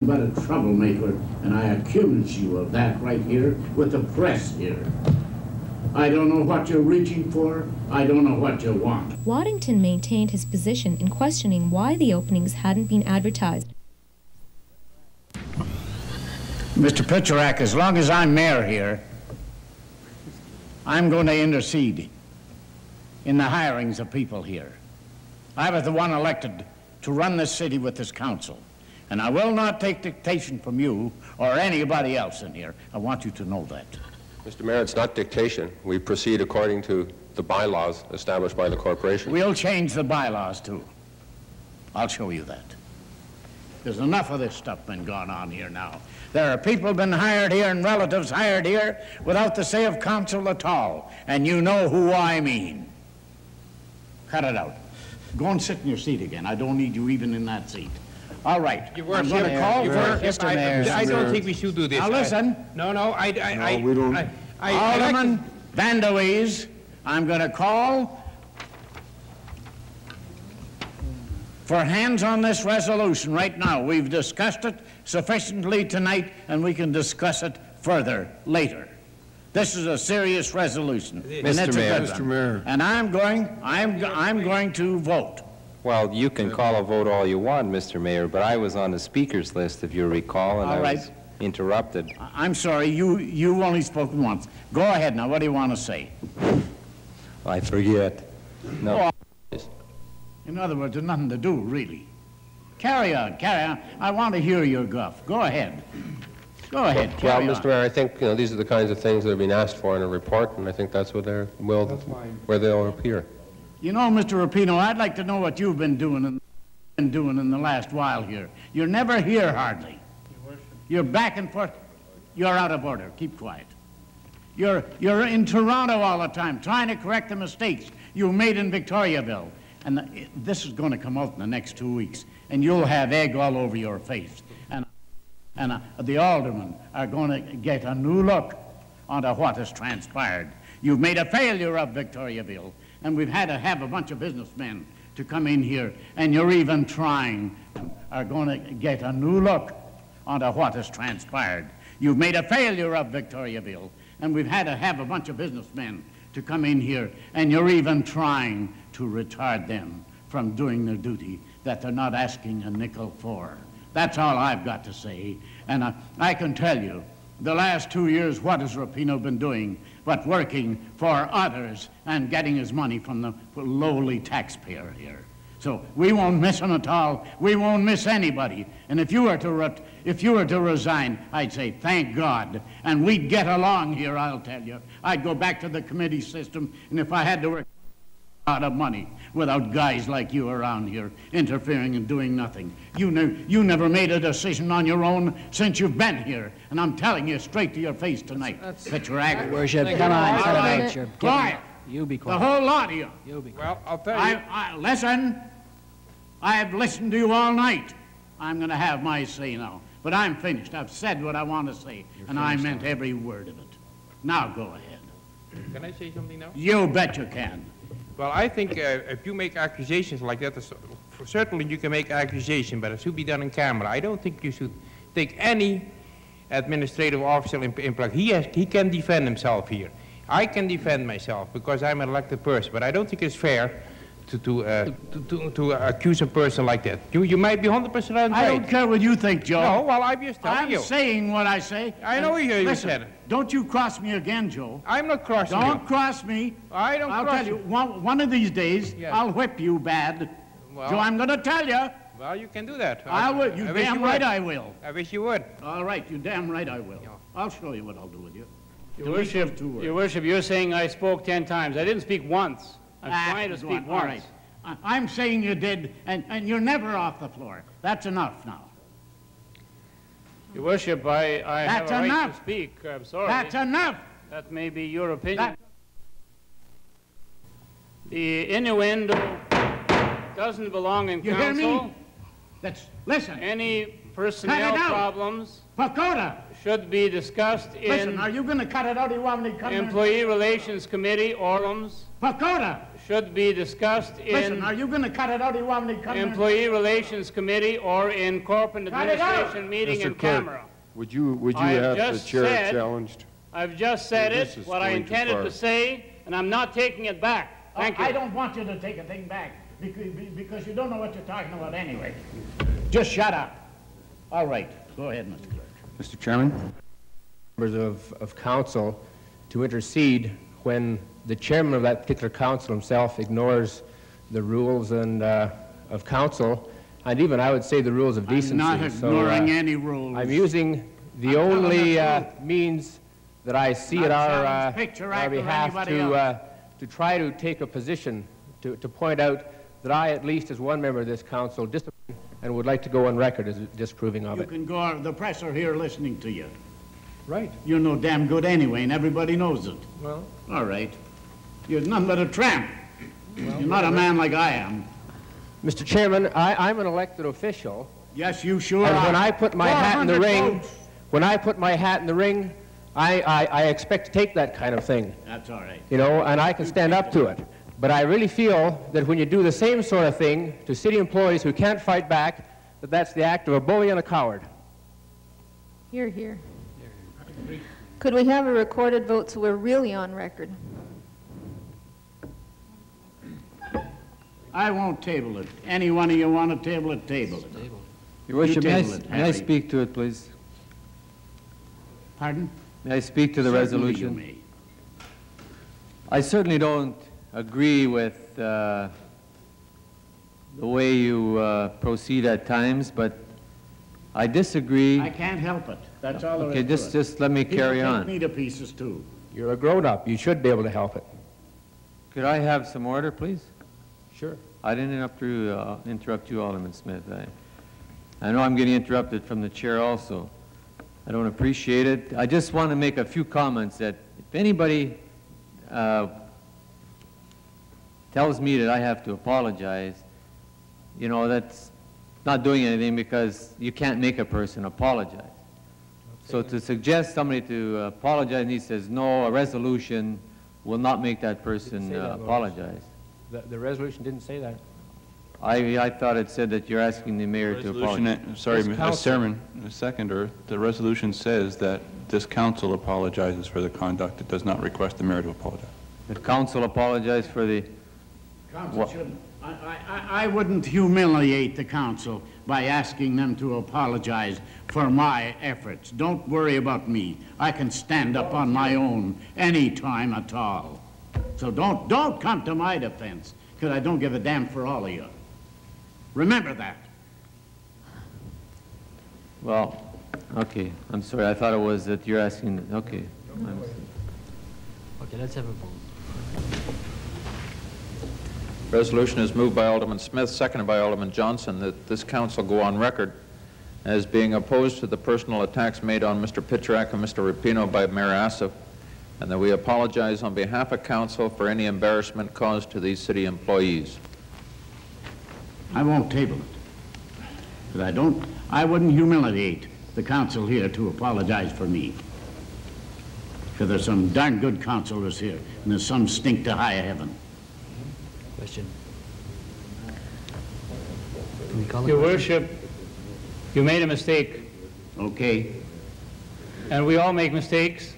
but a troublemaker, and I accuse you of that right here with the press here. I don't know what you're reaching for. I don't know what you want. Waddington maintained his position in questioning why the openings hadn't been advertised. Mr. Pitcherak, as long as I'm mayor here, I'm going to intercede in the hirings of people here. I was the one elected to run this city with this council. And I will not take dictation from you or anybody else in here. I want you to know that. Mr. Mayor, it's not dictation. We proceed according to the bylaws established by the corporation. We'll change the bylaws too. I'll show you that. There's enough of this stuff been going on here now. There are people been hired here and relatives hired here without the say of council at all. And you know who I mean. Cut it out. Go and sit in your seat again. I don't need you even in that seat. All right. Your I'm going to call Your for... Worship, I, I don't think we should do this. Now I- No, no, I, I, I. we don't- I- I- I like Alderman to- Van I'm going to call for hands on this resolution right now. We've discussed it sufficiently tonight, and we can discuss it further later. This is a serious resolution. and Mr. it's a Mayor. good Mr. one. Mayor. And I'm going, I'm, I'm going to vote. Well, you can call a vote all you want, Mr. Mayor, but I was on the speaker's list, if you recall, and All I right. was interrupted. I- I'm sorry, you, you only spoken once. Go ahead now, what do you want to say? I forget. No, In other words, there's nothing to do, really. Carry on, carry on. I want to hear your guff. Go ahead. Go ahead, Well, carry Mr. on. Mayor, I think, you know, these are the kinds of things that are being asked for in a report, and I think that's what they're, will, where they'll appear. You know, Mr. Rapino, I'd like to know what you've been doing in, been doing in the last while here. You're never here hardly. You're back and forth. You're out of order. Keep quiet. You're, you're in Toronto all the time, trying to correct the mistakes you made in Victoriaville. And the, this is going to come out in the next two weeks, and you'll have egg all over your face. And, and uh, the aldermen are going to get a new look onto what has transpired. You've made a failure of Victoriaville, and we've had to have a bunch of businessmen to come in here, and you're even trying, are going to get a new look onto what has transpired. You've made a failure of Victoriaville, and we've had to have a bunch of businessmen to come in here, and you're even trying to retard them from doing their duty that they're not asking a nickel for. That's all I've got to say. And I, I can tell you, the last two years, what has Rapino been doing but working for others and getting his money from the lowly taxpayer here? So we won't miss him at all. We won't miss anybody. And if you were to if you were to resign, I'd say thank God, and we'd get along here. I'll tell you. I'd go back to the committee system, and if I had to work lot of money without guys like you around here interfering and doing nothing. You ne- you never made a decision on your own since you've been here, and I'm telling you straight to your face tonight that you're aggravating. Worship, come on, All settle right. down, Worship. Quiet. him- You be The quiet. whole lot of you. You be quiet. Well, I'll tell you, I, listen, I have listened to you all night. I'm going to have my say now. But I'm finished. I've said what I want to say, and I meant every word of it. Now go ahead. can I say something now? You bet you can. Well, I think uh, if you make accusations like that, certainly you can make accusation, but it should be done in camera. I don't think you should take any administrative officer in, in plug. He, has, he can defend himself here. I can defend myself because I'm an elected person, but I don't think it's fair to, to, uh, to, to, to accuse a person like that. You, you might be 100% right. I don't care what you think, Joe. No, well, I'm just telling I'm you. saying what I say. I know you- you said it. Don't you cross me again, Joe. I'm not crossing Don't you. cross me. I don't cross. I'll tell you, you. one, one of these days, Yes. I'll whip you bad. Well- Joe, I'm going to tell you. Well, you can do that. I will. You I wish damn would. right I will. I wish you would. All right, you damn right I will. Yeah. I'll show you what I'll do with you. Your worship, two words. your worship, you're saying I spoke 10 times. I didn't speak once. I'm Ah, trying to speak on. All once. right. I- I'm saying you did, and, and you're never off the floor. That's enough now. Your worship, I, I have That's a right enough. to speak. I'm sorry. That's enough. that may be your opinion. That- The innuendo doesn't belong in You hear council. me? That's, listen. Any personnel problems Pagoda! should be discussed Listen, are you gonna cut it out or you want me to in? Employee Relations Committee or items Pagoda! Should be discussed Listen, are in you gonna cut it out or you want me to come in? Employee Relations Committee or in Corporate Cut. Administration meeting Mr. in Clerk. camera. Would you, would you I have have the chair said- challenged? I've just said This it, is what I intended to say, and I'm not taking it back. Oh, Thank Oh, I don't want you to take a thing back because, because you don't know what you're talking about anyway. Just shut up. All right, go ahead, Mr. Clerk. Mr. Chairman? members of, of council to intercede when the chairman of that particular council himself ignores the rules and, uh, of council, and even, I would say, the rules of decency. I'm not So, ignoring uh, any rules. I'm using the I'm only uh, means that I see at our, uh, our behalf to, uh, to try to take a position, to, to point out that I, at least as one member of this council, disapprove and would like to go on record as disproving of You it. You can go, the press are here listening to you. Right. You're no damn good anyway, and everybody knows it. Well, All right. You're nothing but a tramp. You're not a man like I am. Mr. Chairman, I, I'm an elected official, Yes, you sure And are. when I put my hat in the ring, votes. when I put my hat in the ring, I, I, I expect to take that kind of thing, That's all right. you know, and I can stand up to it. But I really feel that when you do the same sort of thing to city employees who can't fight back, that that's the act of a bully and a coward. Here, here. Could we have a recorded vote so we're really on record? I won't table it. Any one of you want to table it, table it. Your Worship, may I, table s- it, may I speak to it, please? Pardon? May I speak to the Certainly you resolution? may. I certainly don't agree with uh, the way you uh, proceed at times, but I disagree. I can't help it. That's all there is Okay, to just, just let me People carry take on. me to pieces, too. You're a grown-up. You should be able to help it. Could I have some order, please? Sure. I didn't interrupt you, uh, interrupt you, Alderman Smith. I, I know I'm getting interrupted from the chair also. I don't appreciate it. I just want to make a few comments that if anybody uh, tells me that I have to apologize, you know, that's not doing anything because you can't make a person apologize. So to suggest somebody to apologize and he says, no, a resolution will not make that person say uh, that, apologize. The, the resolution didn't say that. I, I thought it said that you're asking the mayor to apologize. uh, sorry, This Mr. Chairman, a seconder, the resolution says that this council apologizes for the conduct. It does not request the mayor to apologize. The council apologized for the, Council shouldn't. I, I, I- I wouldn't humiliate the council by asking them to apologize for my efforts. Don't worry about me. I can stand up on my own any time at all. So don't, don't come to my defense, because I don't give a damn for all of you. Remember that. well, okay, I'm sorry, I thought it was that you're asking, okay. I'm- Okay, let's have a vote. Resolution is moved by Alderman Smith, seconded by Alderman Johnson, that this council go on record as being opposed to the personal attacks made on Mr. Pitrak and Mr. Rapino by Mayor Assef, and that we apologize on behalf of council for any embarrassment caused to these city employees. I won't table it. But I don't, I wouldn't humiliate the council here to apologize for me. Because there's some darn good councilors here, and there's some stink to high heaven. Question. Uh, Can we call Your question? worship, you made a mistake, Okay? and we all make mistakes.